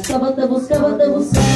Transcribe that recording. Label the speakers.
Speaker 1: busca, bota, busca, busca.